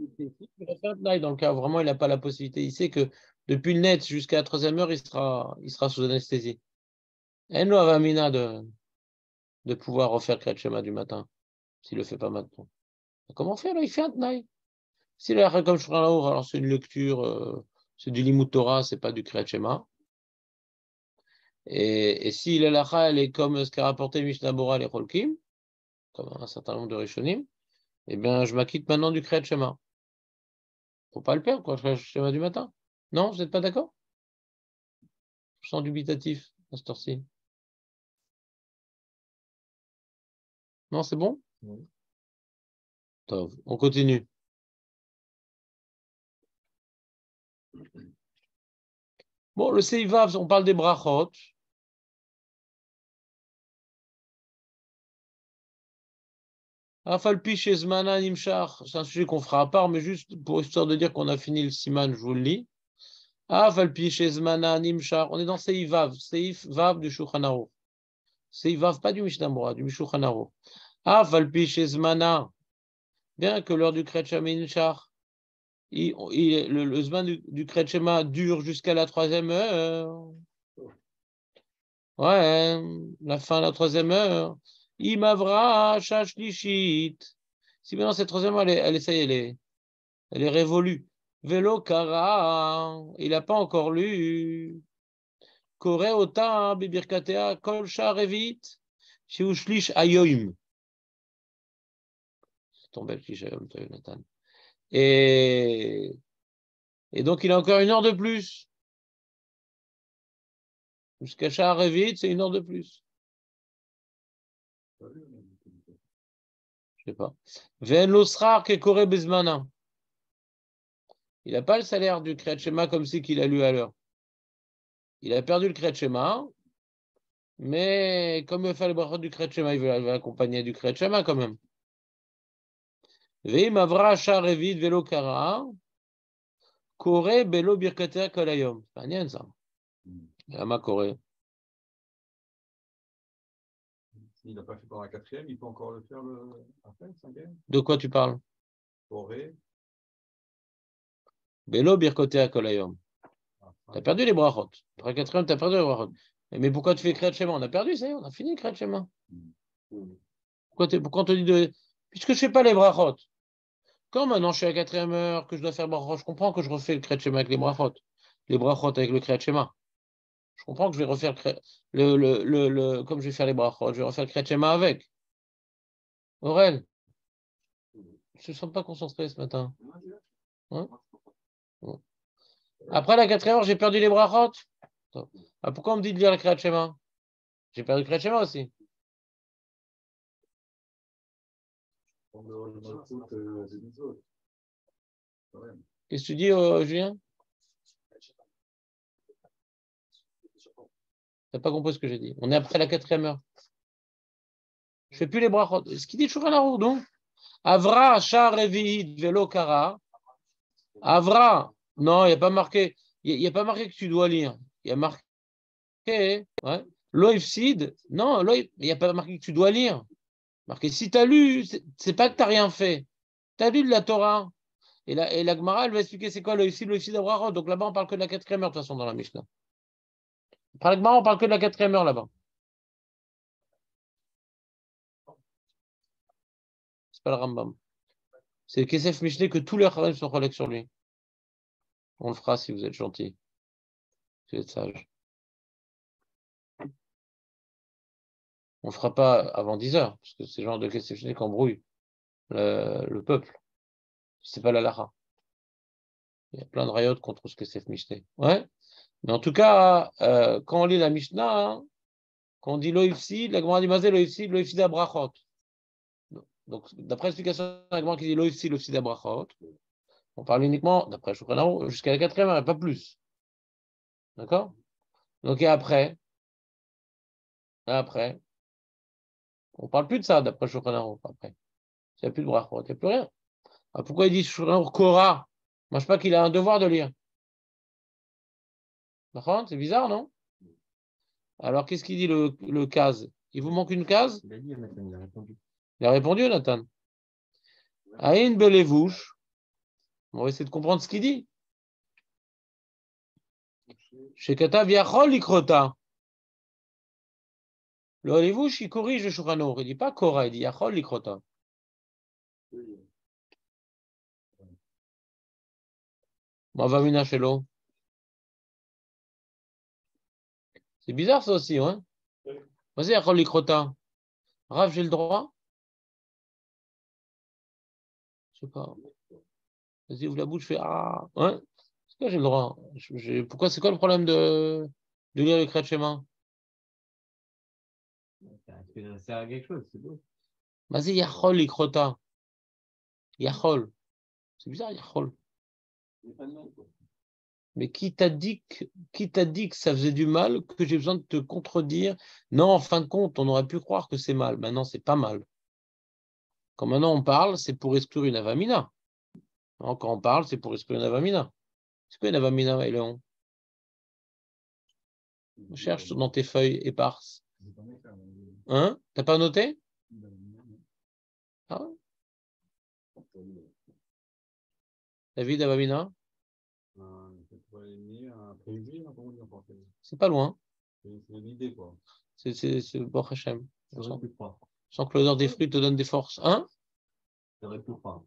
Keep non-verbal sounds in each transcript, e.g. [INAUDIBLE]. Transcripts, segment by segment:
Dans le cas vraiment il n'a pas la possibilité, il sait que depuis le net jusqu'à la troisième heure, il sera, il sera sous anesthésie. Et nous, Avamina de, de pouvoir refaire Kriyat Shema du matin, s'il ne le fait pas maintenant. Comment faire là? Il fait un tnaï. S'il a comme Shulchan alors c'est une lecture, euh, c'est du Limut Torah, c'est pas du Kriyat Shema. Et, et si l'alacha, elle est comme ce qu'a rapporté Mishnah Bora les Cholkim, comme un certain nombre de Rishonim, eh bien, je m'acquitte maintenant du Kriyat Shema. Faut pas le perdre, quoi, Kriyat Shema du matin. Non, vous n'êtes pas d'accord? Je sens dubitatif à ce ci Non, c'est bon? Oui. On continue. Bon, le Seivav, on parle des brachot. C'est un sujet qu'on fera à part, mais juste pour histoire de dire qu'on a fini le Siman, je vous le lis. On est dans Seivav, Seivav du Shulchan Seivav, pas du Mishnah du Shulchan bien que l'heure du Kretcha Nimshar, il, le, du, du Kretchema dure jusqu'à la troisième heure. Ouais, la fin de la troisième heure. Imavra Shashlishit. Si maintenant cette troisième, elle est, elle est, elle est, révolue. Velo Kara, il n'a pas encore lu. Kore Ota, Bibirkatea, Kol Sharevit, Shiushlish Ayoim. C'est tombé le Ayom, Nathan. Et, et donc il a encore une heure de plus. Jusqu'à Sharevit, c'est une heure de plus. Je sais pas. Il n'a pas le salaire du Kriyat comme si qu'il a lu à l'heure. Il a perdu le Kriyat mais comme il fait le brachot du Kriyat il veut l'accompagner du Kriyat quand même. Veim avra sharevid velo kara. Kore belo birkater kolayom. C'est pas ça. Yama Kore. S'il n'a pas fait pendant la quatrième, il peut encore le faire le... après, le cinquième De quoi tu parles? Boré. Bélo birkoté à kolayom. Tu as perdu les brachot. Après la quatrième, tu as perdu les brachot. Mais pourquoi tu fais créer schéma? On a perdu, ça y est, on a fini créer schéma. Mm. Pourquoi, pourquoi on te dit de. Puisque je ne fais pas les brachot. Quand maintenant je suis à la quatrième heure, que je dois faire brachot, je comprends que je refais le créer schéma avec les brachot. Les brachot avec le créer schéma. Je comprends que je vais refaire le, le, le, le comme je vais faire les brachot, je vais refaire le Kretchema avec. Aurel, je ne sens pas concentré ce matin? Hein? Après la quatrième heure, j'ai perdu les brachot. Ah, pourquoi on me dit de lire le Kretchema J'ai perdu le Kretchema aussi. Qu'est-ce que tu dis, euh, Julien? Tu n'as pas compris ce que j'ai dit. On est après la quatrième heure. Je ne fais plus les bras. Ce qu'il dit Shulchan donc. Avra, Shah, Velo, Kara. Avra. Non, il n'y a pas marqué. A, pas marqué que tu dois lire. Il y a marqué. Ouais. Loïfsid. Non, il n'y a pas marqué que tu dois lire. Marqué si tu as lu, c'est pas que tu n'as rien fait. Tu as lu de la Torah. Et la, et la Gemara, elle va expliquer c'est quoi l'oïfsid, l'oïfsid Avrahot. Donc là-bas, on parle que de la quatrième heure, de toute façon, dans la Mishnah. Pratiquement, on parle que de la quatrième heure là-bas. C'est pas le Rambam. C'est le Kesef Mishneh que tous les Kharim sont collègues sur lui. On le fera si vous êtes gentil. Si vous êtes sage. On ne fera pas avant 10 heures, parce que c'est le genre de Kesef Mishneh qui embrouille le, le peuple. C'est pas la Lara. Il y a plein de rayots contre ce Kesef Mishneh. Ouais. Mais en tout cas, euh, quand on lit la Mishnah, hein, quand on dit l'oifsi, la Gemara dit Mazé l'oifsi, l'oifsi d'abrachot. Donc, d'après l'explication la Gemara qui dit l'oifsi, l'oifsi d'abrachot, on parle uniquement, d'après Shulchan jusqu'à la quatrième heure, pas plus. D'accord? Donc, et après, après, on ne parle plus de ça, d'après Shulchan après. Il n'y a plus de brachot, il n'y a plus rien. Alors, pourquoi il dit Shulchan Korah? Je ne sais pas qu'il a un devoir de lire. C'est bizarre, non? Alors, qu'est-ce qu'il dit le, le case? Il vous manque une case? Il a dit, Nathan, il a répondu. Il a répondu, Nathan. Aïn belevouche. On va essayer de comprendre ce qu'il dit. Shekatav Yachol Likrota. Le Olivouche, il corrige le Shulchan Il dit pas Kora, il dit Yachol Likrota. Mavamina Shelo. C'est bizarre ça aussi, hein Vas-y, Yachol Likrota. Rav, j'ai le droit? Je sais pas. Vas-y, ouvre la bouche, fais Ah, hein C'est quoi j'ai le droit? Pourquoi, c'est quoi le problème de, de lire le que ça sert à quelque chose C'est beau. Vas-y, Yachol Likrota. Yachol. C'est bizarre, Yachol. Il n'y a pas de nom, quoi. Mais qui t'a dit que, qui t'a dit que ça faisait du mal, que j'ai besoin de te contredire? Non, en fin de compte, on aurait pu croire que c'est mal. Maintenant, c'est pas mal. Quand maintenant on parle, c'est pour exclure une avamina. Non, Quand on parle, c'est pour exclure une avamina. C'est quoi une avamina, Léon? Cherche dans tes feuilles éparses. Mais- Hein? T'as pas noté? Ah ouais David, avamina Un- c'est quoi, une- un préjugé, non, comment on dit en français C'est pas loin. C'est une idée, quoi. C'est pu croire. Sans que l'odeur des fruits te donne des forces. Hein J'aurais pu croire.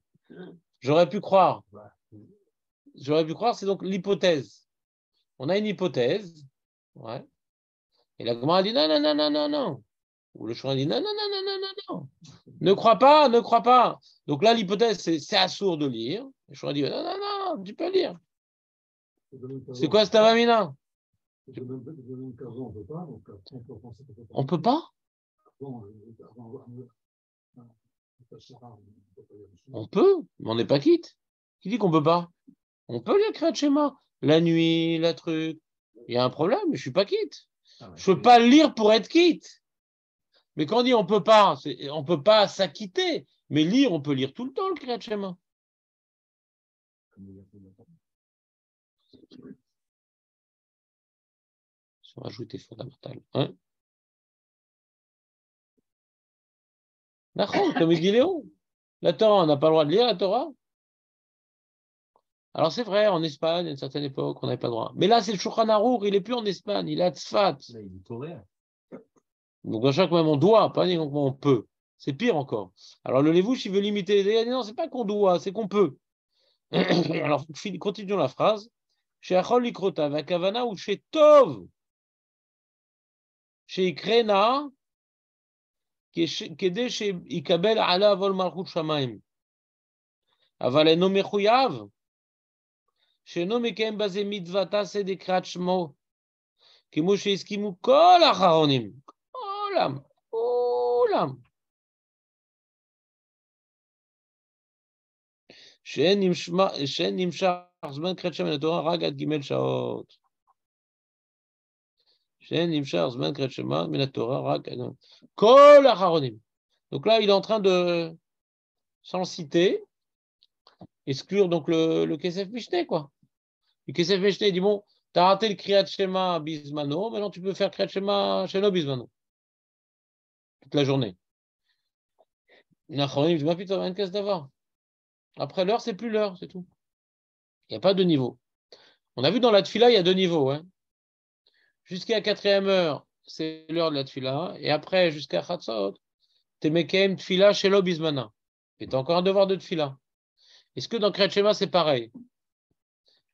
J'aurais pu croire. Bah, J'aurais pu croire, c'est donc l'hypothèse. On a une hypothèse. Ouais. Et la Gemara dit non, non, non, non, non, non. Ou le Shouran dit non, non, non, non, non, non, non. Ne crois pas, ne crois pas. Donc là, l'hypothèse, c'est assourd de lire. Le Shouran dit non, non, non, tu peux lire. C'est quoi cette avamina on peut pas, donc on peut penser qu'on peut pas. On peut pas? On mais on n'est pas quitte. Qui dit qu'on peut pas? On peut lire créer schéma. La nuit, la truc. Il y a un problème, mais je suis pas quitte. Ah ouais, Je ne peux pas le lire pour être quitte. Mais quand on dit on peut pas, on peut pas s'acquitter. Mais lire, on peut lire tout le temps le Kriyat Shema. Comme Sans rajouter fondamental. Hein? D'accord, comme il dit Léon. La Torah, on n'a pas le droit de lire la Torah? Alors c'est vrai, en Espagne, à une certaine époque, on n'avait pas le droit. Mais là, c'est le Shulchan Arour, il n'est plus en Espagne, il est à Tzfat. Là, il est coréen. Donc, à chaque moment, on doit, pas uniquement on peut. C'est pire encore. Alors, le Lévouche, il veut limiter les dégâts. Non, c'est pas qu'on doit, c'est qu'on peut. [CLEARS THROAT] Alors, continuons la phrase. Chez Achol Likrota, Vakavana ou chez Tov, Ikrena, כדי שיקבל עליו עול מלכות שמיים. אבל אינו מחויב, שאינו מקיים בזה מצוות עשה דקרת שמו, כמו שהסכימו כל האחרונים, כולם, כולם. שאין נמשך- זמן קריאת שם מן התורה רק עד ג' שעות. Donc là, il est en train de, sans citer, exclure donc le, le Kesef Mishneh, quoi. Le Kesef Mishneh dit, bon, tu as raté le Kriyat Shema Bismano, maintenant tu peux faire Kriyat Shema Shelo Bismano. Toute la journée. D'avoir. Après l'heure, c'est plus l'heure, c'est tout. Il n'y a pas de niveau. On a vu dans la tfila, il y a deux niveaux. Hein. Jusqu'à la quatrième heure, c'est l'heure de la tfila. Et après, jusqu'à Chatzot, t'es mekem tfila shelo bismana. Et t'as encore un devoir de tfila. Est-ce que dans Kriyat Shema, c'est pareil?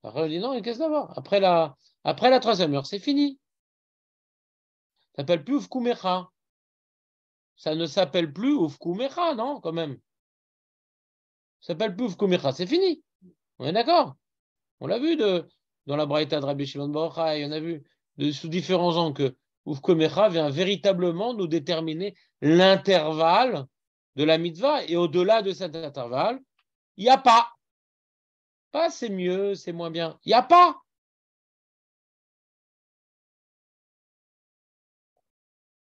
Après, on dit non, qu'est-ce d'avoir après la, après la troisième heure, c'est fini. Ça s'appelle plus Ufkumecha. Ça ne s'appelle plus Ufkumecha, non, quand même? Ça s'appelle plus Ufkumecha, c'est fini. On est d'accord? On l'a vu dans la Braïta de Rabbi Shimon Bar Yochai, on a vu sous différents angles que Ufkumecha vient véritablement nous déterminer l'intervalle de la mitzvah. Et au-delà de cet intervalle, il n'y a pas. Pas c'est mieux, c'est moins bien. Il n'y a pas.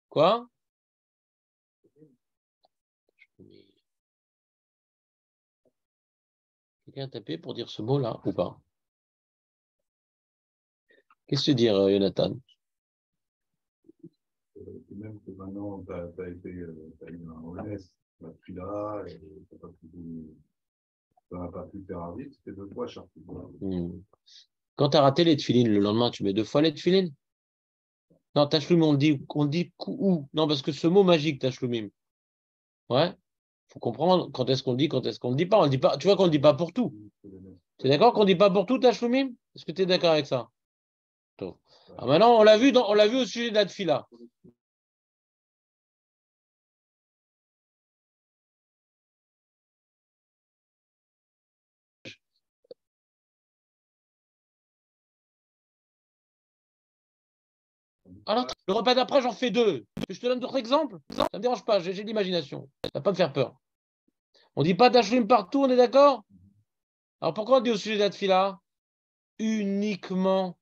Quoi? Quelqu'un a tapé pour dire ce mot-là ou pas? Qu'est-ce que tu veux dire, euh, Jonathan Euh, et même que maintenant, tu as, été, euh, t'as eu un ONS, tu as là, et t'as pas pu. T'as n'a pas pu faire un vite, c'était deux fois fois. Hmm. Quand tu as raté les tefilines, le lendemain, tu mets deux fois les tefilines? Non, tachloumim, on dit, on dit où Non, parce que ce mot magique, tachloumim. Ouais. faut comprendre quand est-ce qu'on dit, quand est-ce qu'on le dit pas. On le dit pas. Tu vois qu'on le dit pas pour tout. Tu es d'accord qu'on dit pas pour tout, tachloumim Est-ce que tu es d'accord avec ça? Tov. Ah, Maintenant, on l'a vu, dans- on l'a vu au sujet de la. Alors, le repas d'après, j'en fais deux. Je te donne d'autres exemples? Ça ne me dérange pas, j'ai j'ai de l'imagination. Ça va pas me faire peur. On dit pas tachloum partout, on est d'accord? Alors pourquoi on dit au sujet de la Uniquement.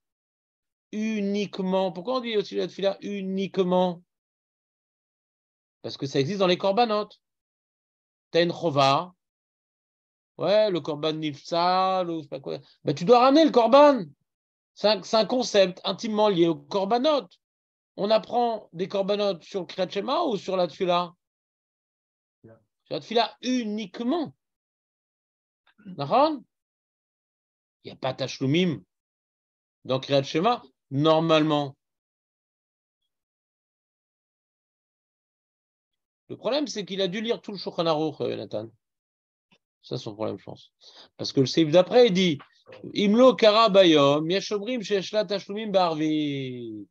Uniquement. Pourquoi on dit au sujet de la tefila uniquement? Parce que ça existe dans les corbanotes. T'as une chova. Ouais, le korban nifsal, ou je sais pas quoi. Ben, tu dois ramener le korban. C'est un, concept intimement lié au korbanot. On apprend des korbanot sur le Kriyat Shema ou sur la tefila. Sur la tefila uniquement. Il n'y a pas tachloumim dans Kriyat Shema, normalement. Le problème, c'est qu'il a dû lire tout le Shulchan euh, Nathan. Ça, c'est son problème, je pense. Parce que le Seif d'après, il dit Imlo kara bayom, yashomrim sheshla tashlumim barvit.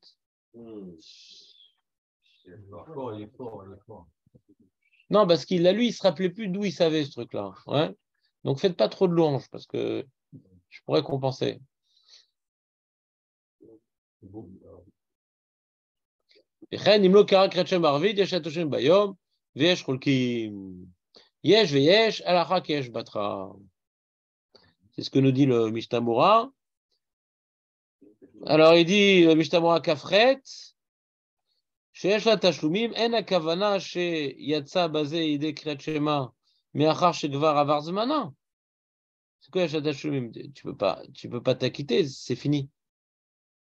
Non, parce qu'il a lui, il ne se rappelait plus d'où il savait ce truc-là. Ouais. Donc, faites pas trop de louanges, parce que je pourrais compenser. C'est beau. וכן אם לא קרא קריאת שם בערבית, יש לתושבים ביום, ויש חולקים. יש ויש, הלכה כי יש בתך. C'est ce que nous dit le Mishtamura. Alors il dit, le Mishtamura Kafret, שיש לה תשלומים, אין הכוונה שיצא בזה ידי קריאת שמע מאחר שכבר עבר זמנה. C'est quoi יש לה תשלומים? Tu peux pas, tu peux pas t'acquitter, c'est fini.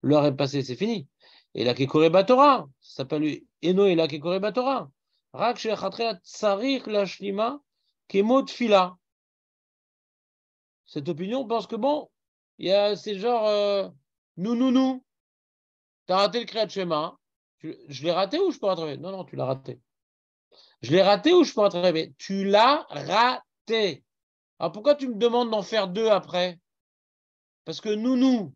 L'heure est passée, c'est fini. Et la Kekore Batora, ça s'appelle Eno et la Kekore Batora. Rak Tsarik Lashlima Kemot Fila. Cette opinion pense que bon, il y a c'est genre euh, nous, nous, nous. T'as raté le Shema. Tu- Je l'ai raté ou je peux rattraper? Non, non, tu l'as raté. Je l'ai raté ou je peux rattraper? Tu l'as raté. Alors pourquoi tu me demandes d'en faire deux après? Parce que nous, nous.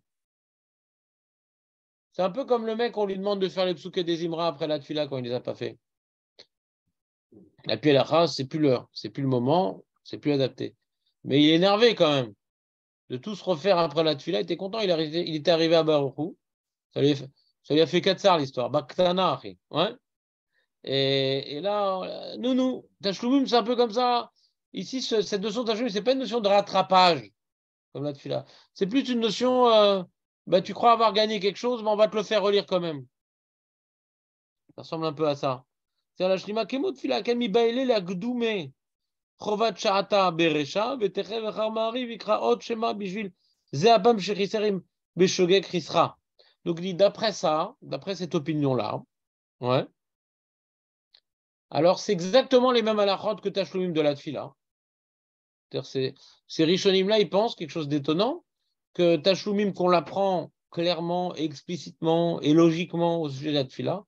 C'est un peu comme le mec, on lui demande de faire les psouké des Imra après la tfila quand il ne les a pas fait. La puis la race, c'est plus l'heure, c'est plus le moment, c'est plus adapté. Mais il est énervé quand même de tout se refaire après la tfila. Il était content, il, était arrivé à Baruchou. Ça lui, a fait- ça lui l'histoire. Baktana, ouais. Et, là, nous, nous, c'est un peu comme ça. Ici, ce- cette notion de Tachloumim, c'est pas une notion de rattrapage, comme la tfila. C'est plus une notion. euh, bah, tu crois avoir gagné quelque chose, mais on va te le faire relire quand même. Ça ressemble un peu à ça. C'est. Donc, il dit, d'après ça, d'après cette opinion-là, ouais, alors c'est exactement les mêmes halachot que Tashloumim de la tfila. C'est-à-dire, Ces, ces Rishonim-là, ils pensent quelque chose d'étonnant, que Tashloumim, qu'on l'apprend clairement, explicitement et logiquement au sujet de la tfila,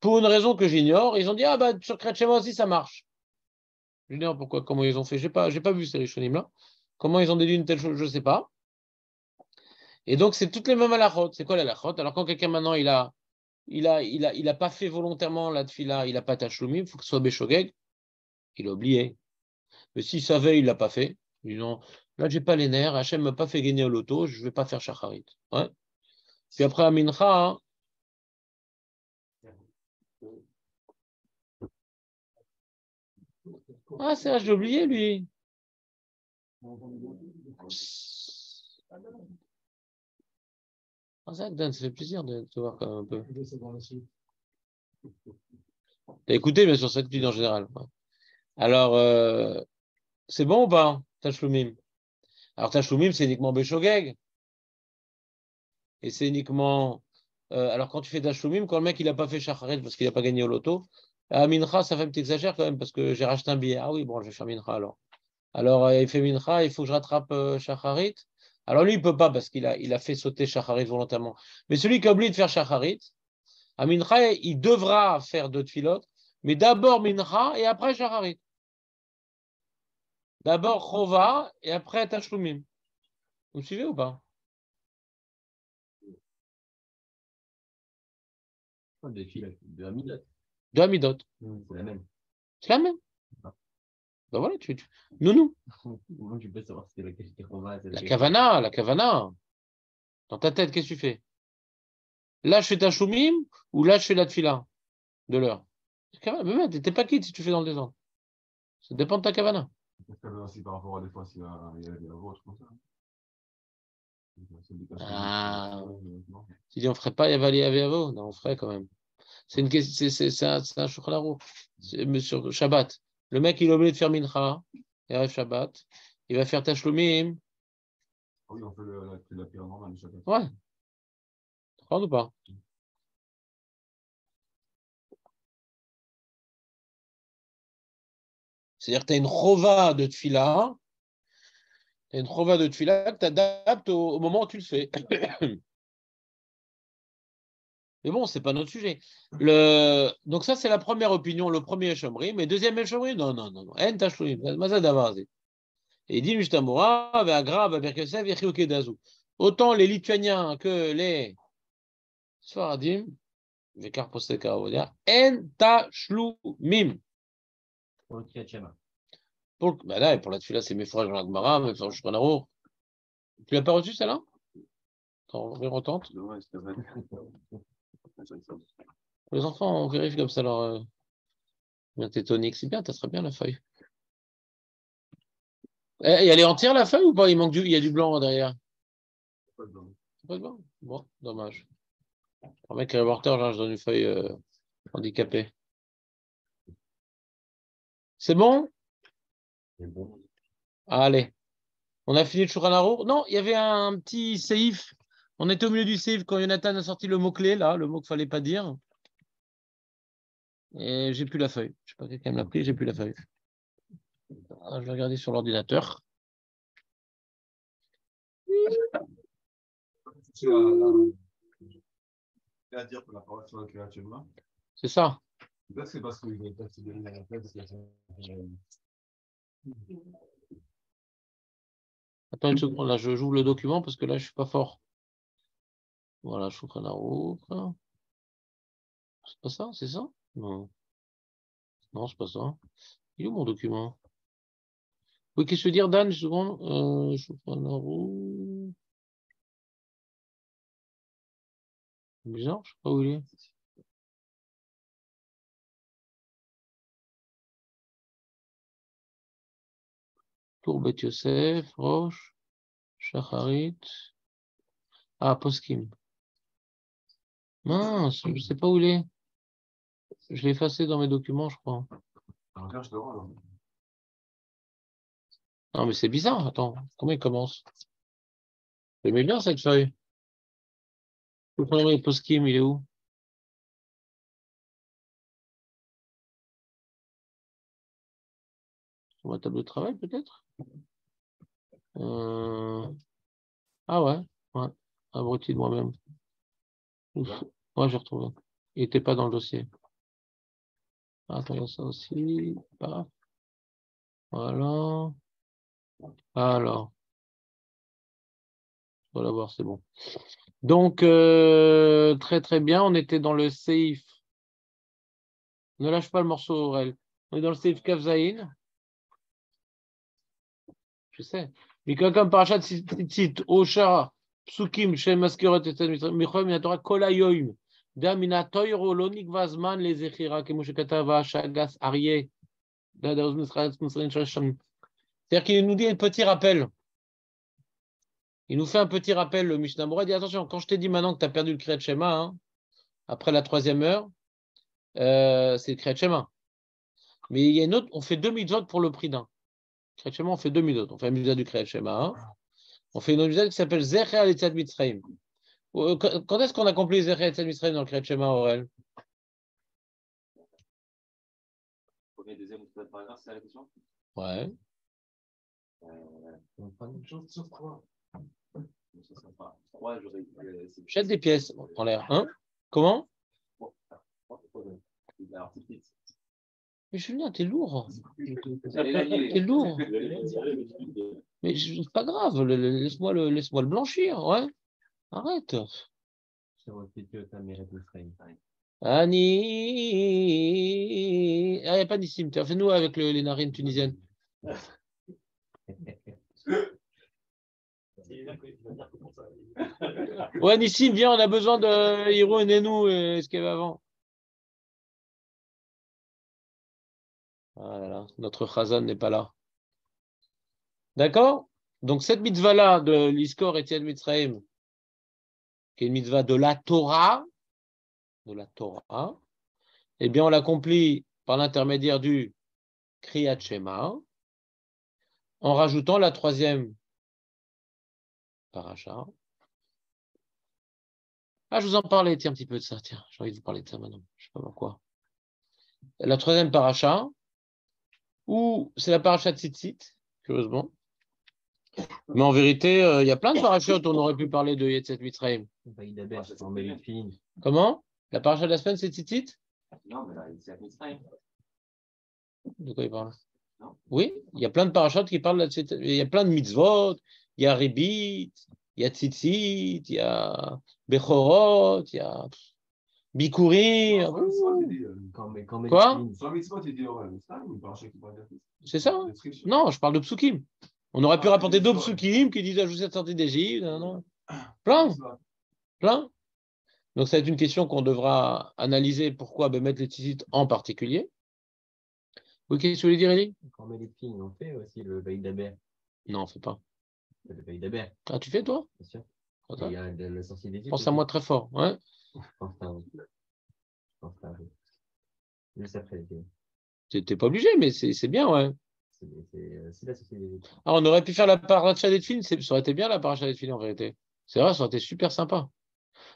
pour une raison que j'ignore, ils ont dit Ah, bah, sur Kriyat Shema aussi, ça marche. J'ignore pourquoi, comment ils ont fait? Je n'ai pas, pas vu ces Rishonim-là. Comment ils ont déduit une telle chose, je ne sais pas. Et donc, c'est toutes les mêmes halachot. C'est quoi la halachot? Alors, quand quelqu'un maintenant, il a, il a, il a, il a pas fait volontairement la tfila, il n'a pas Tashloumim, il faut que ce soit Beshogeg, il a oublié. Mais s'il savait, il ne l'a pas fait. Non, là, j'ai pas les nerfs, Hachem m'a pas fait gagner au loto, je ne vais pas faire Shacharit. Ouais. Puis après, à Mincha, hein, ah, c'est l'ai oublié, lui. Ah, que Dan, ça fait plaisir de te voir quand même un peu. T'as écouté, bien sûr, cette étude en général. Alors, euh, c'est bon ou pas, Tachloumim? Alors, Tachloumim, c'est uniquement Beshogeg. Et c'est uniquement. euh, alors, quand tu fais Tachloumim, quand le mec, il n'a pas fait Shacharet parce qu'il n'a pas gagné au loto, à Mincha, ça fait un petit exagère quand même parce que j'ai racheté un billet. Ah oui, bon, je vais faire Mincha alors. Alors, euh, il fait Mincha, il faut que je rattrape euh, Shacharit. Alors, lui, il ne peut pas parce qu'il a, a fait sauter Shacharit volontairement. Mais celui qui a oublié de faire Shacharit, à Mincha, il devra faire deux filotes, mais d'abord Mincha et après Shacharit. D'abord Chova et après Tashlumim. Vous me suivez ou pas? Filets de Amidot. De Amidot. C'est la même. C'est la même? Ben voilà, tu, tu... Nounou. [LAUGHS] Moi, je peux savoir si c'est qui. La Kavana, la Kavana. Dans ta tête, qu'est-ce que tu fais? Là, je fais ta choumim ou là, je fais la tfila? De l'heure Mais t'es pas quitte si tu fais dans le désordre. Ça dépend de ta Kavana. Est-ce que aussi par rapport à des fois s'il y a il y a des vôtres comme ça Ah. Tu dis on ferait pas Yavali Aviavo Non, on ferait quand même. C'est une question, c'est un, un chocolat Mais sur Shabbat. Le mec, il est obligé de faire Mincha, il arrive Shabbat, il va faire Tashlumim. Oui, on fait le, la, la prière normale de Shabbat. Ouais. Tu comprends ou pas? C'est-à-dire que tu as une chova de tfila, tu une chova de tfila que tu adaptes au, moment où tu le fais. [COUGHS] Mais bon, ce n'est pas notre sujet. Donc, ça, c'est la première opinion, le premier Eshomri. Mais deuxième Eshomri, non, non, non. En tashluim, mazad avazi. Et dit Mishtamura, grave, Autant les Lituaniens que les Sfaradim, En tashluimim. Pour le Kriyat Pour, bah là, pour la tefila, c'est mes frères dans frères Shulchan Tu l'as pas reçu, celle-là? Attends, on retente. Les enfants, on vérifie comme ça leur. Euh, bien tétonique, c'est bien, ça serait bien la feuille. Et elle est entière la feuille ou pas? Il manque du, il y a du blanc derrière. Pas de blanc. Pas de blanc? Bon, dommage. Un mec qui est reporter, je donne une feuille euh, handicapée. C'est bon? C'est bon. Allez. On a fini le Shulchan Non, il y avait un petit séif. On était au milieu du séif quand Jonathan a sorti le mot-clé, là, le mot qu'il ne fallait pas dire. Et j'ai plus la feuille. Je ne sais pas quelqu'un me l'a pris, j'ai plus la feuille. Ah, je vais regarder sur l'ordinateur. à dire pour la parole sur la créature C'est ça. Peut-être c'est parce que Attends une seconde, là, je joue le document parce que là, je suis pas fort. Voilà, Shulchan Aruch. C'est pas ça, c'est ça? Non. Non, c'est pas ça. Il est où mon document? Oui, qu'est-ce que tu veux dire, Dan, une seconde? Euh, Shulchan Aruch. Bizarre, je sais pas où il est. Bet Yosef, Roche, Shacharit. Ah, Poskim. Mince, je ne sais pas où il est. Je l'ai effacé dans mes documents, je crois. Non, mais c'est bizarre. Attends, comment il commence? J'aimais bien cette feuille. Le premier Poskim, il est où? Sur ma table de travail, peut-être? Euh... Ah ouais, ouais. Abruti de moi-même. Ouais, j'ai retrouvé. Il n'était pas dans le dossier. Attends, il y a ça aussi. Voilà. Alors. Voilà, voir, c'est bon. Donc, euh, très très bien. On était dans le safe. Ne lâche pas le morceau, Aurel. On est dans le safe Kavzaïn. Je sais. Mais comme parachat cite Oshara, Psukim, Shem Maskerot, Michom, Minatora, Kolayoim. Daminatoiro, Lonik Vazman, les Echira, Kemushe Katava, Shagas, Arié. C'est-à-dire qu'il nous dit un petit rappel. Il nous fait un petit rappel, le Mishnah Mora. Il dit attention, quand je t'ai dit maintenant que tu as perdu le Kriyat Shema, hein, après la troisième heure, euh, c'est le Kriyat Shema. Mais il y a une autre, on fait deux mitzvot pour le prix d'un. Kriyat on fait deux mitzvot. On fait un mitzvot du Kriyat. Hein. On fait une autre mitzvah qui s'appelle Zecher Alitzad Mitzrayim. Quand est-ce qu'on accomplit Zecher Alitzad Mitzrayim dans le Kriyat Shema, Aurel Premier, deuxième ou troisième paragraphe, c'est la question Ouais. On prend une chose sur trois. Pas trois, j'aurais. euh, Jette des pièces en l'air. Hein Comment alors, trois, trois, deux. Alors, c'est vite. Mais Julien, t'es lourd. T'es lourd. Mais je- c'est pas grave, laisse-moi le, laisse-moi le blanchir, ouais. Arrête. Annie. Ah, il n'y a pas Nissim. Tiens, Fais-nous avec le- les narines tunisiennes. [LAUGHS] Ouais, Nissim, viens, on a besoin de Hiro et Nenou et ce qu'il y avait avant. Ah là là, notre Chazan n'est pas là. D'accord? Donc, cette mitzvah-là de l'Iskor et Tiad Mitzrayim, qui est une mitzvah de la Torah, de la Torah, eh bien, on l'accomplit par l'intermédiaire du Kriyat Shema, en rajoutant la troisième paracha. Ah, je vous en parlais, tiens, un petit peu de ça, tiens, j'ai envie de vous parler de ça maintenant, je sais pas pourquoi. La troisième paracha, ou c'est la paracha de Tzitzit, curieusement. Mais en vérité, euh, il y a plein de parachutes où on aurait pu parler de Yetzet Mitzrayim. C'est en Mélifine. Comment? La paracha de la semaine, c'est Tzitzit Non, mais là, à Mitzrayim. De quoi il parle? Non. Oui, il y a plein de parachutes qui parlent de Tzitzit. Il y a plein de mitzvot, il y a Ribit, il y a Tzitzit, il y a Bechorot, il y a Bikurim. Quand, mais, quand Quoi c'est ça, hein. Non, je parle de psukim. On aurait pu Ah, rapporter c'est d'autres psukim qui disent ajouter cette sortie d'Égypte. non, non. Plein, plein. Donc, ça va être une question qu'on devra analyser. Pourquoi ben, mettre les tzitzit en particulier Oui, qu'est-ce que tu voulais dire, Elie quand Mélifine, on fait aussi le Vaïdaber. Non, on ne fait pas. Le Ah, tu fais, toi? Bien sûr. D'Égypte. Pense à moi très fort. Ouais. Je pense à vous. Je pense à vous. Juste après, Tu n'es pas obligé, mais c'est bien, ouais. euh. Ah, on aurait pu faire la paracha des films, ça aurait été bien la paracha des films en vérité. C'est vrai, ça aurait été super sympa.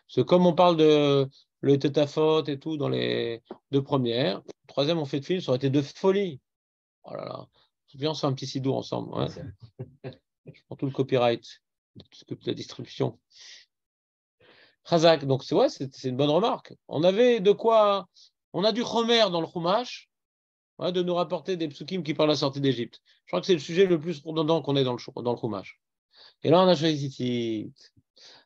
Parce que comme on parle de le tétafot et tout dans les deux premières, troisième on fait de film, ça aurait été de folie. Oh là là. Viens, on se fait un petit sidou ensemble. ouais. Je prends tout le copyright, toute la distribution. Khazak, donc c'est une bonne remarque. On avait de quoi, on a du Homer dans le Chumash, de nous rapporter des psukim qui parlent de la sortie d'Égypte. Je crois que c'est le sujet le plus redondant qu'on ait dans le, dans. Et là, on a choisi.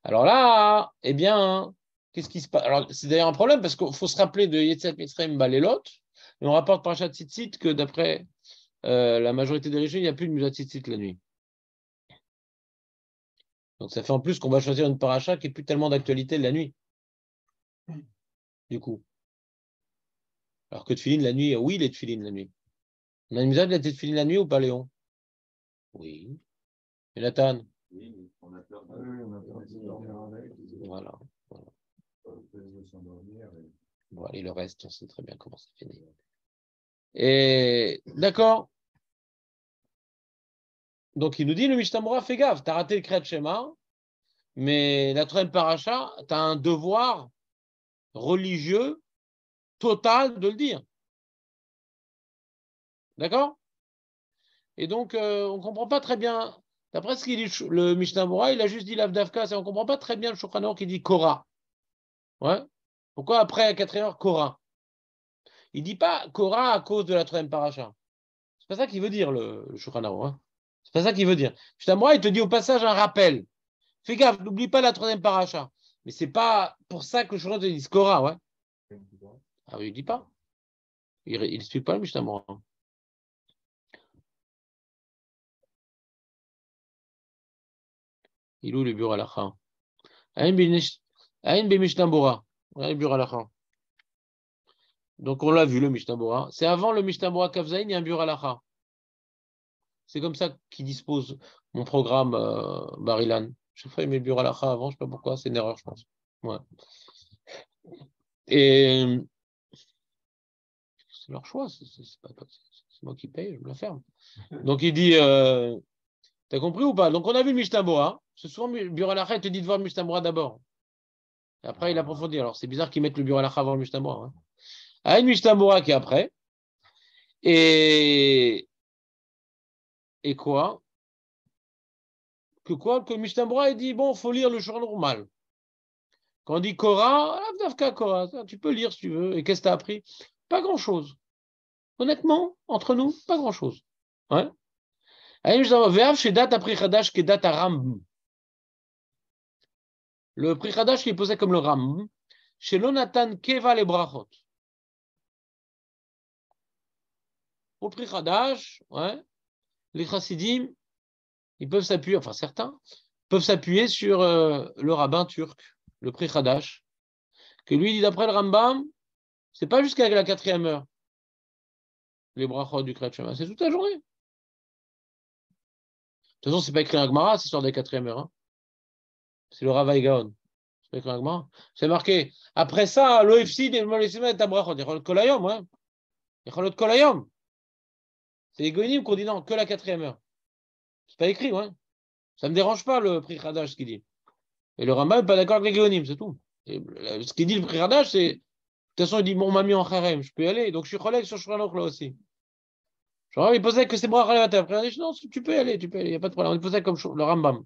Alors là, eh bien, qu'est-ce qui se passe? Alors, c'est d'ailleurs un problème parce qu'il faut se rappeler de Yetzet Mitzrayim Balelot, et on rapporte par Tzitzit que d'après euh, la majorité des régions, il n'y a plus de Musa la nuit. Donc ça fait en plus qu'on va choisir une paracha qui est plus tellement d'actualité la nuit. Du coup. Alors que Tfilin la nuit, oui, il est Tfilin la nuit. On a une misère de la Tfilin la nuit ou pas, Léon? Oui. Et Nathan Oui, mais on a peur de. Oui, on a peur de dormir avec. Voilà. de et- Bon, allez, le reste, on sait très bien comment ça finit. Et d'accord. Donc il nous dit le Mishtamura, fais gaffe, tu as raté le Kriyat Shema, mais la troisième paracha, tu as un devoir religieux total de le dire. D'accord? Et donc, euh, on ne comprend pas très bien. D'après ce qu'il dit le Mishnah il a juste dit l'Avdavka, on ne comprend pas très bien le Aruch qui dit Korah. Ouais? Pourquoi après, à 4 heures, Korah Il ne dit pas Korah à cause de la troisième paracha. C'est pas ça qu'il veut dire, le, le. C'est pas ça qu'il veut dire. Mishnah il te dit au passage un rappel. Fais gaffe, n'oublie pas la troisième paracha. Mais c'est pas pour ça que le te dit Korah, ouais. Ah oui, il ne dit pas. Il ne suit pas le Mishnah. Il est où le bureau halacha Aïn b'mishnabura. Le bureau halacha. Donc on l'a vu le mishnabura. C'est avant le mishnabura kavzaïn, il y a un bureau halacha. C'est comme ça qu'il dispose mon programme euh, Barilan. Je ferai mes bureaux halacha avant, je ne sais pas pourquoi, c'est une erreur, je pense. Ouais. Et c'est leur choix, c'est moi qui paye, je me la ferme. [LAUGHS] Donc il dit, euh, t'as compris ou pas? Donc on a vu le C'est souvent le bureau halacha, il te dit de voir le Mishnah d'abord. Après il approfondit. Alors c'est bizarre qu'ils mettent le bureau halacha avant le Mishnah hein. Ah, une Mishnah qui est après. Et, et quoi? Que quoi? Que Mishnah dit bon, faut lire le jour normal. Quand on dit Korah, Korah, tu peux lire si tu veux. Et qu'est-ce que tu as appris? Pas grand-chose. Honnêtement, entre nous, pas grand-chose. Ouais. Le Prichadash qui est posé comme le Ram, chez Lonatan Keva les Brachot. Au Prichadash, ouais, les Chassidim, ils peuvent s'appuyer, enfin certains, peuvent s'appuyer sur euh, le rabbin turc, le Prichadash, que lui dit d'après le Rambam, c'est pas jusqu'à la quatrième heure, les brachot du Kriyat c'est toute la journée. De toute façon, c'est pas écrit en Gemara, c'est sur la quatrième heure. Hein. C'est le Ravaï Gaon. C'est écrit en Gemara. C'est marqué. Après ça, l'OFC, il est à brachot. Il y a le Kolayom, hein. Il y a le Kolayom. C'est les qu'on dit non, que la quatrième heure. C'est pas écrit, ouais. Ça ne me dérange pas le prix Khadash, ce qu'il dit. Et le Rambam n'est pas d'accord avec les c'est tout. ce qu'il dit le prix Khadash, c'est. De toute façon, il dit Mon m'a mis en harem, je peux y aller. Donc je suis collègue sur Shranok là aussi. Genre, il posait que c'est bras Après, il dit Non, tu peux y aller, tu peux y aller, il n'y a pas de problème. Il posait comme le Rambam.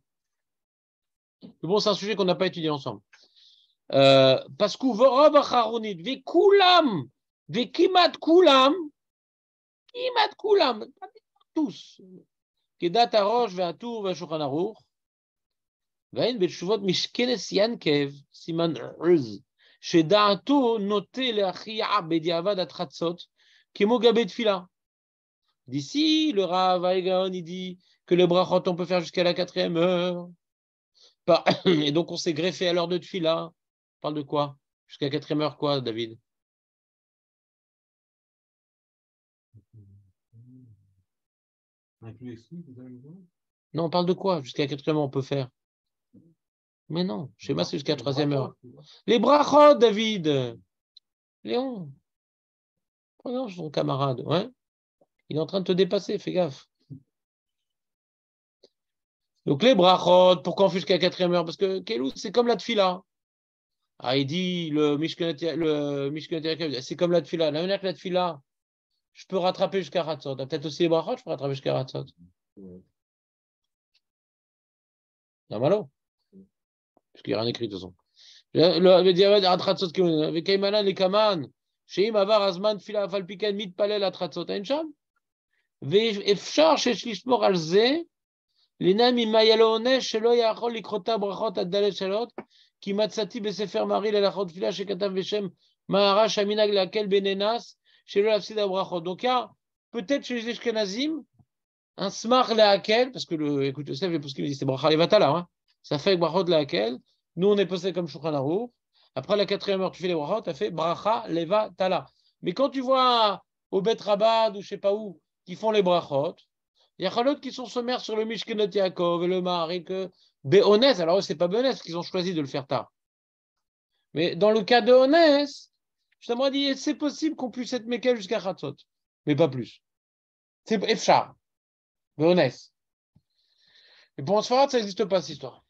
Mais bon, c'est un sujet qu'on n'a pas étudié ensemble. Euh, parce que Vorov Acharonit, Vekulam, Vekimat Kulam, Kimat Kulam, tous. כדת הראש והטור והשולחן ערוך, והן בתשובות משכנס ינקב, סימן עז, שדעתו נוטה להכריע בדיעבד עד חצות, כמו גבי תפילה. D'ici, le Rav Aïgaon, il dit que le brachot, on peut faire jusqu'à la quatrième heure. [COUGHS] Et donc, on s'est greffé à l'heure de tfila. On parle de quoi Jusqu'à la quatrième heure, quoi, David Non, on parle de quoi? Jusqu'à quatrième heure, on peut faire? Mais non, chez moi, c'est jusqu'à troisième heure. Les brachot, David Léon Regarde ton camarade, ouais Il est en train de te dépasser, fais gaffe. Donc les brachot, pourquoi on fait jusqu'à quatrième heure? Parce que Kelou, c'est comme la tfila. Ah, il dit le Mishkan c'est comme la tfila. La manière que la tfila, je peux rattraper jusqu'à Ratzot. Peut-être aussi les brachot, je peux rattraper jusqu'à Ratzot. Normalo. Parce qu'il n'y a rien écrit de toute façon. Le diabète Ratzot, avec Kaimanan les Kaman, שאם עבר הזמן תפילה אף על פי כן מתפלל הטרצות, אין שם? ואפשר שיש לשמור על זה, לנם אם היה לו עונש שלא יכול לקרותה ברכות עד דלת שאלות, כי מצאתי בספר מעריל הלכות תפילה שכתב בשם מהרש המנהג להקל בננס, chez le Brachot. Donc, il y a peut-être chez les Ashkenazim un smar lehakel, parce que le, écoute, le Sef, parce qu'il dit c'est Bracha Levatala, hein. ça fait Brachot lehakel. Nous, on est posé comme Shulchan Aruch. Après la quatrième heure, tu fais les Brachot, tu as fait Bracha Levatala. Mais quand tu vois au Bet Rabad ou je sais pas où, qui font les Brachot, il y a d'autres qui sont sommaires sur le Mishkenot Yaakov et le Maharik, Béonès. Alors, c'est pas Béonès qu'ils ont choisi de le faire tard. Mais dans le cas de Onès, Justement, dit c'est possible qu'on puisse être Mekel jusqu'à Khatzot, mais pas plus. C'est Efchar, mais honnête. Et pour Ansfarat, ça n'existe pas cette histoire.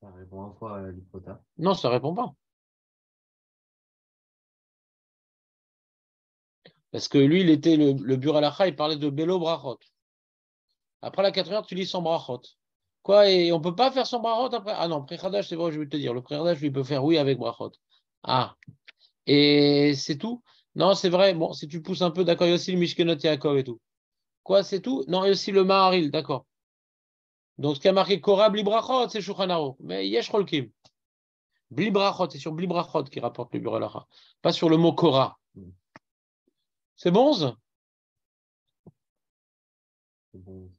Ça répond en quoi à l'hypota Non, ça ne répond pas. Parce que lui, il était le, le bureau à il parlait de Bélo Brachot. Après la 4 heures, tu lis son Brachot. Quoi, et on ne peut pas faire son Brachot après? Ah non, Préchadash, c'est vrai, je vais te dire. Le Préchadash, lui, peut faire oui avec Brachot. Ah, et c'est tout Non, c'est vrai. Bon, si tu pousses un peu, d'accord, il y a aussi le Mishkenot Yaakov et tout. Quoi, c'est tout? Non, il y a aussi le Maharil, d'accord. Donc, ce qui a marqué Korah Blibrachot, c'est Shulchan Mais Yesh Rolkim. Blibrachot, c'est sur Blibrachot qui rapporte le bureau pas sur le mot Korah. C'est bon, ça Bon,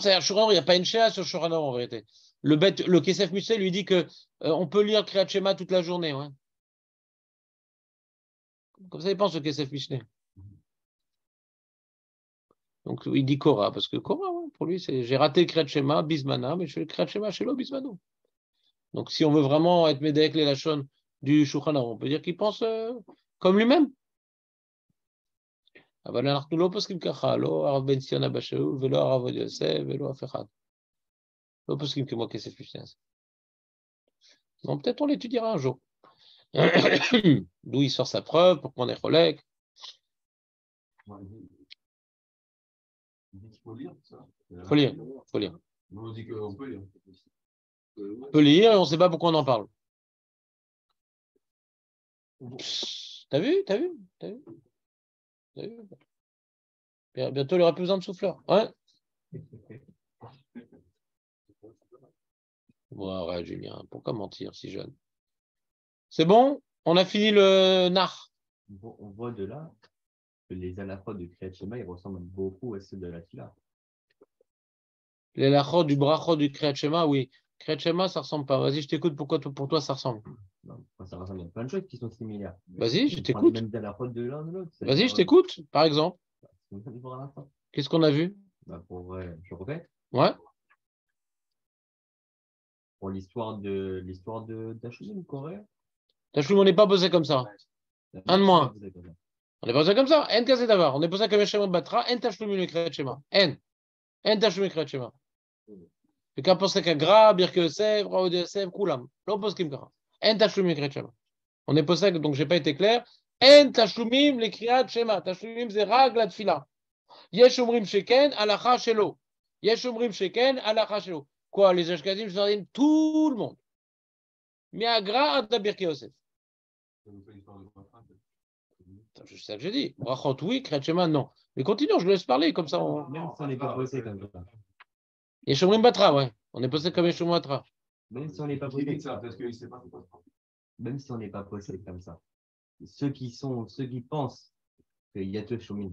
c'est Shulchan il n'y a pas une chéa sur Shulchan en vérité. Le, bête, le Kesef lui dit que euh, on peut lire Kriyat Shema toute la journée. Ouais. Comme ça, il pense au Kesef Mishneh. Donc, il dit Korah, parce que Korah, pour lui, c'est j'ai raté le Kretschema, Bismana, mais je fais le Kretschema chez l'eau, Bismano. Donc, si on veut vraiment être Médèque les Lachon du Shulchan on peut dire qu'il pense euh, comme lui-même. Non, ben peut-être on l'étudiera un jour. [COUGHS] D'où il sort sa preuve pour qu'on ait relègue. Il faut lire, faut lire. On dit qu'on peut lire. On peut lire et on ne sait pas pourquoi on en parle. T'as vu T'as vu T'as vu T'as vu Bien- Bientôt, il aura plus besoin de souffleur. Ouais [LAUGHS] Ouais, ouais, Julien, pourquoi mentir si jeune? C'est bon? On a fini le nar. On voit- de là que les alafot de Kriyat Shema, ils ressemblent beaucoup à ceux de la Tila. Les lachot du brachot du Kriyat Shema, oui. Kriyat Shema, ça ressemble pas. Vas-y, je t'écoute. Pourquoi pour toi, ça ressemble? Non, ça ressemble à plein de choses qui sont similaires. Vas-y, je t'écoute. parle Même d'alafot de l'un de l'autre. Vas-y, je t'écoute. Par exemple, qu'est-ce qu'on a vu? Bah, pour, euh, je répète, Ouais pour l'histoire de l'histoire de Corée. On n'est pas posé comme ça. Un de moins. On n'est pas posé comme ça. N casé d'avoir. On est posé comme Shema Batra. N Tachloum, une créat Shema. N. N Tachloum, une créat Shema. Le cas posé qu'à Gra, Birke Yosef, Rao de Yosef, Koulam. L'on pose Kim Gra. N Tachloum, une créat Shema. On est posé, donc j'ai pas été clair. N Tachloumim, les créat Shema. Tachloumim, c'est Ragla de Fila. Yesh Sheken, Alacha Shelo. Yesh Omrim Sheken, Alacha Shelo. Quoi, les Ashkazim, je tout le monde. Mais à Gra, à c'est ça que j'ai dit. Brachot, oui, Kriyat non. Mais continuons, je le laisse parler, comme ça. On... Même si on n'est pas posé comme ça. Yeshomrim Batra, ouais. On est posé comme Yeshomrim Batra. Même si on n'est pas posé ça Parce sait pas. même si on n'est pas posé comme ça. Ceux qui sont, ceux qui pensent qu'il y a deux chemins,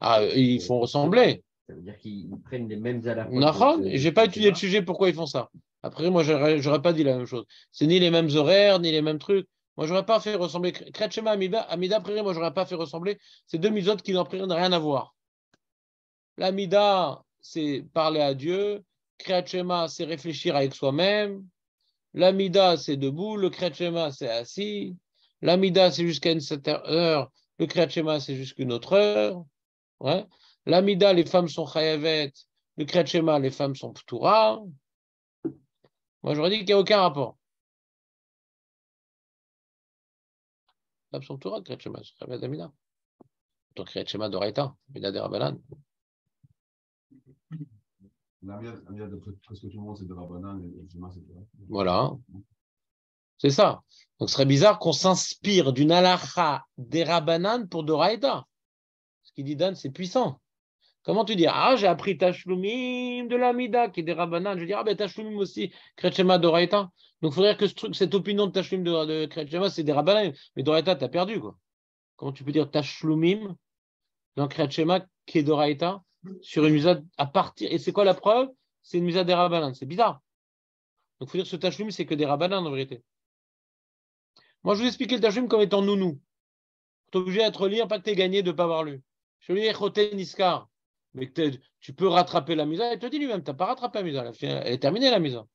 Ah, ils font ressembler. ça veut dire qu'ils prennent les mêmes alafot. Nahon, de- et j'ai pas étudié le sujet pourquoi ils font ça. Après, moi, j'aurais pas dit la même chose. C'est ni les mêmes horaires, ni les mêmes trucs. Moi, j'aurais pas fait ressembler. Kretchema Amida, Amida Priri, moi, j'aurais pas fait ressembler. C'est deux misotes qui n'ont rien à voir. L'Amida, c'est parler à Dieu. Kretchema, c'est réfléchir avec soi-même. L'Amida, c'est debout. Le Kretchema, c'est assis. L'Amida, c'est jusqu'à une certaine heure. Le Kretchema, c'est jusqu'à une autre heure. L'Amida, les femmes sont chayavet. Le Kriyat Shema, les femmes sont ptoura. Moi, j'aurais dit qu'il n'y a aucun rapport. Sont ptoura, le Kriyat Shema, c'est chayavet d'Amida. Donc, Kriyat Shema d'Oraita, Amida de Rabbanan. L'Amia, de pre- presque tout le monde, c'est de Rabbanan et Shema, c'est de Voilà. C'est ça. Donc, ce serait bizarre qu'on s'inspire d'une halacha des Rabbanan pour d'Oraita. Ce qu'il dit Dan, c'est puissant. Comment tu dis? Ah, j'ai appris Tashloumim de l'Amida qui est des Rabbanan. Je dire Ah, ben Tashloumim aussi, Kretchema d'Oraita. Donc, il faudrait que cette opinion de Tashloumim de, de Kretchema, c'est des Rabbanan. Mais d'Oraita, tu as perdu. Quoi. Comment tu peux dire Tashloumim dans Kretchema qui est d'Oraita sur une musade à partir? Et c'est quoi la preuve? C'est une musade des Rabbanan. C'est bizarre. Donc, il faut dire que ce Tashloum, c'est que des Rabbanan en vérité. Moi, je vous ai expliqué le Tashloum comme étant nounou. Tu es obligé d'être lire, pas que tu gagné de ne pas avoir lu. Je ai dit Niskar. Mais tu peux rattraper la misa. Il te dit lui-même, tu n'as pas rattrapé la misa. Elle, est terminée la misa.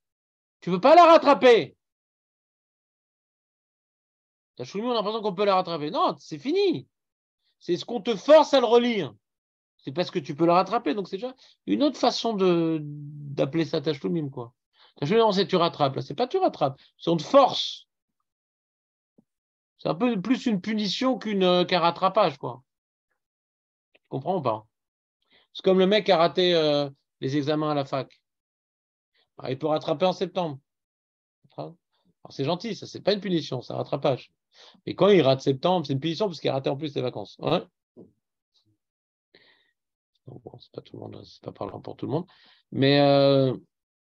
Tu ne peux pas la rattraper. T'as choumi, on a l'impression qu'on peut la rattraper. Non, c'est fini. C'est ce qu'on te force à le relire. C'est parce que tu peux la rattraper. Donc, c'est déjà une autre façon d'appeler ça Tachloumim, quoi. Tachloumim, non, c'est tu rattrapes. C'est pas tu rattrapes. C'est on te force. C'est un peu plus une punition qu'une, euh, qu'un rattrapage, quoi. Tu comprends ou pas? C'est comme le mec qui a raté euh, les examens à la fac. Ah, il peut rattraper en septembre. Alors, c'est gentil, ça, c'est pas une punition, c'est un rattrapage. Mais quand il rate septembre, c'est une punition parce qu'il a raté en plus ses vacances. Ouais. Donc, bon, c'est pas tout le monde, c'est pas parlant pour tout le monde. Mais euh,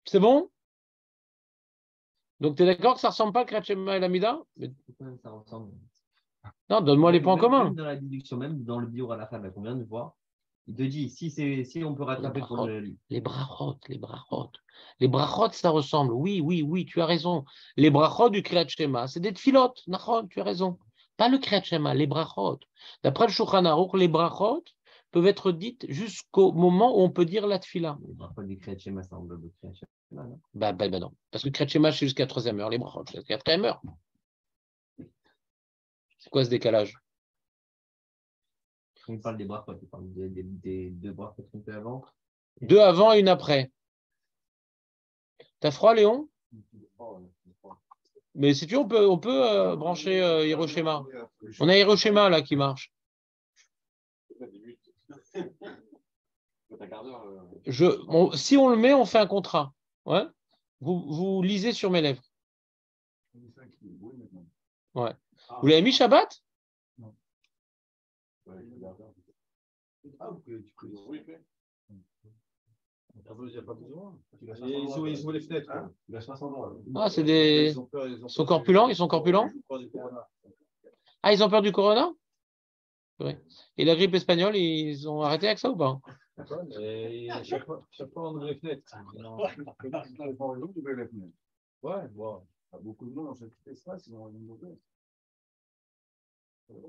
c'est bon? Donc, tu es d'accord que ça ressemble pas à Kretchema et Lamida Mais- Pourquoi ça ressemble Non, donne-moi les points en Même- commun. même Dans la déduction, même dans le bio à la fin, là, qu'on vient de voir, il te dit si, c'est- si on peut rattraper pour le. Les brachot, les brachot. Les brachot, ça ressemble. Oui, oui, oui, tu as raison. Les brachot du Kriyat Shema, c'est des tfilotes. Nachon, tu as raison. Pas le Kriyat Shema, les brachot. D'après le Shulchan Aruch, les brachot peuvent être dites jusqu'au moment où on peut dire la tfila. Les brachot du Kriyat Shema, ça englobe le Kriyat Shema. non? Bah, bah, bah non. Parce que le Kriyat Shema, c'est jusqu'à la troisième heure. Les brachot, c'est jusqu'à la quatrième heure. C'est quoi ce décalage? Il parle des brachot, il parle des, des, des deux brachot qu'on fait avant. Deux avant et une après. T'as froid, Léon? Mais si tu veux, on peut, on peut euh, brancher euh, Hiroshima. On a Hiroshima là qui marche. Je, si on le met, on fait un contrat. Ouais. Vous, vous lisez sur mes lèvres. Vous l'avez mis Shabbat ouais, un quart d'heure. Ah, vous pouvez, tu peux oui, mais- Ah, Il n'y a pas besoin. Tu laisses Et Ils ouvrent, ils ouvrent les fenêtres. Hein Tu laisses 500 dollars. Ah, c'est des. Ils ont peur- ils ont Ils sont peur corpulents du- Ils sont corpulents. Ah, ils ont peur du corona. Et la grippe espagnole, ils ont arrêté avec ça ou pas Et chaque fois, chaque fois, on ouvre les fenêtres. Ouais, bon. Beaucoup de monde dans cet espace, ils ont une mauvaise.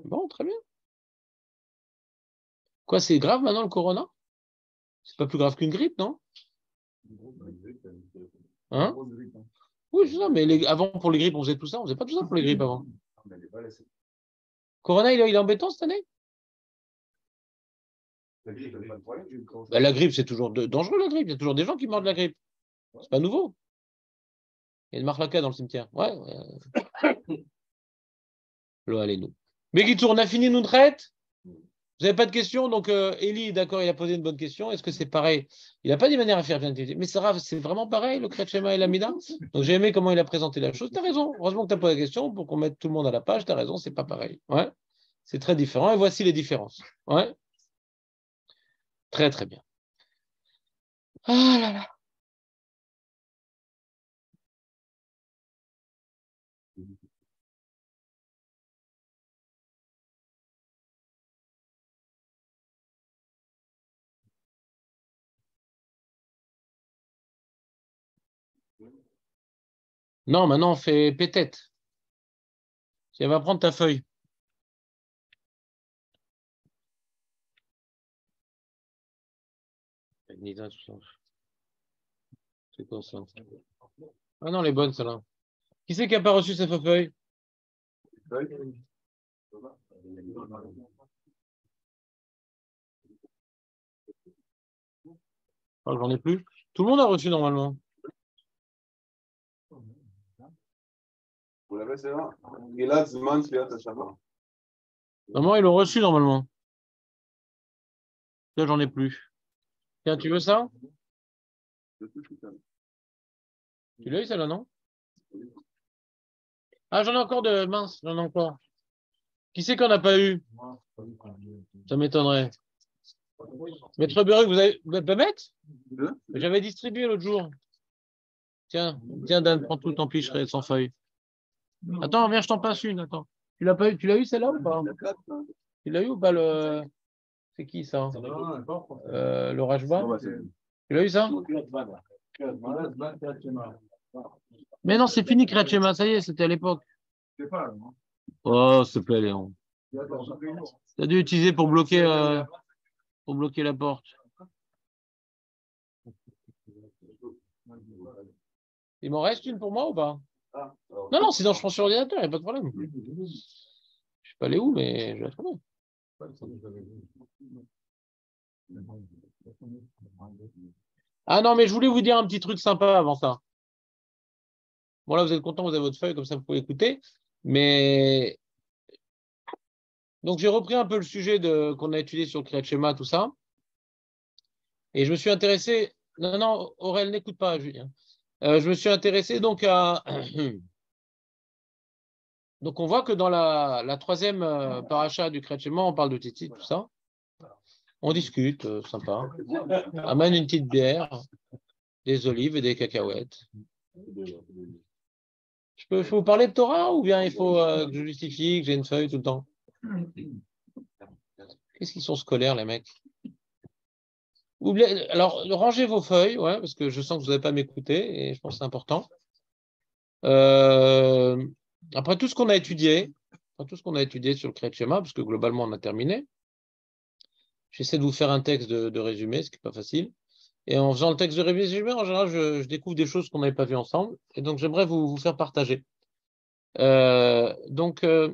Bon, très bien. Quoi, c'est grave maintenant le corona? C'est pas plus grave qu'une grippe, non? Hein? Oui, c'est ça, mais avant pour les grippes, on faisait tout ça. On faisait pas tout ça pour les grippes avant. Corona, il est, il est embêtant cette année? Bah, La grippe, c'est toujours dangereux, la grippe. Il y a toujours des gens qui meurent de la grippe. C'est pas nouveau. Il y a une marlaca dans le cimetière. Ouais. ouais. [COUGHS] Le allez nous. Begitour, on a fini nous traite Vous n'avez pas de questions? Donc, euh, Eli, d'accord, il a posé une bonne question. Est-ce que c'est pareil? Il n'a pas dit manière à faire bien Mais Sarah, c'est vraiment pareil, le Kretschema et l'Amida Donc, j'ai aimé comment il a présenté la chose. Tu as raison. Heureusement que tu as posé la question pour qu'on mette tout le monde à la page. Tu as raison, c'est pas pareil. Ouais. C'est très différent. Et voici les différences. Ouais. Très, très bien. Ah là là. Non, maintenant on fait pétette. Tu vas prendre ta feuille. C'est quoi ça? Ah non, les bonnes, celles-là. Qui c'est qui n'a pas reçu sa feuille? Ah, J'en ai plus. Tout le monde a reçu normalement. Vous l'avez, c'est là Gilad Zman Sfiat Shabbat. Normalement, ils l'ont reçu normalement. Là, j'en ai plus. Tiens, tu veux ça? Tu l'as eu, celle-là, non? Ah, j'en ai encore de mince, j'en ai encore. Qui c'est qu'on n'a pas eu? Ça m'étonnerait. Maître Beruc, vous avez, vous pouvez pas mettre Deux J'avais distribué l'autre jour. Tiens, tiens, Dan, prends tout, tant pis, je serai sans feuille. Attends, viens, je t'en passe une. Attends. Tu l'as pas eu Tu l'as eu celle-là ou pas? Tu l'as eu ou pas le. C'est qui ça? Quoi. euh, Le Rajba Tu l'as eu ça? Mais non, c'est fini, Krachema, ça y est, c'était à l'époque. Oh, s'il te plaît, Léon. Attends, ça fait une heure. Tu as dû utiliser pour bloquer, euh, pour bloquer la porte. [LAUGHS] Il m'en reste une pour moi ou pas? Non, non, sinon je prends sur l'ordinateur, il n'y a pas de problème. Je ne sais pas aller où, mais je vais trouver. Ah non, mais je voulais vous dire un petit truc sympa avant ça. Bon, là, vous êtes content, vous avez votre feuille, comme ça vous pouvez écouter. Mais. Donc, j'ai repris un peu le sujet de... qu'on a étudié sur le Kriyat Shema, tout ça. Et je me suis intéressé. Non, non, Aurel, n'écoute pas, Julien. Euh, je me suis intéressé donc à. [CLEARS THROAT] donc, on voit que dans la, la troisième euh, paracha du Kriyat Shema, on parle de Titi, tout ça. On discute, euh, sympa. Amène une petite bière, des olives et des cacahuètes. Je peux, vous parler de Torah ou bien il faut euh, que je justifie que j'ai une feuille tout le temps? Qu'est-ce qu'ils sont scolaires, les mecs? Alors, rangez vos feuilles, ouais, parce que je sens que vous n'avez pas m'écouter et je pense que c'est important. Euh, après tout ce qu'on a étudié, tout ce qu'on a étudié sur le Kriyat Shema, parce que globalement on a terminé, j'essaie de vous faire un texte de, de résumé, ce qui n'est pas facile. Et en faisant le texte de résumé, en général, je, je découvre des choses qu'on n'avait pas vues ensemble. Et donc, j'aimerais vous, vous faire partager. Euh, donc, euh,